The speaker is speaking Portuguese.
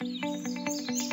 Música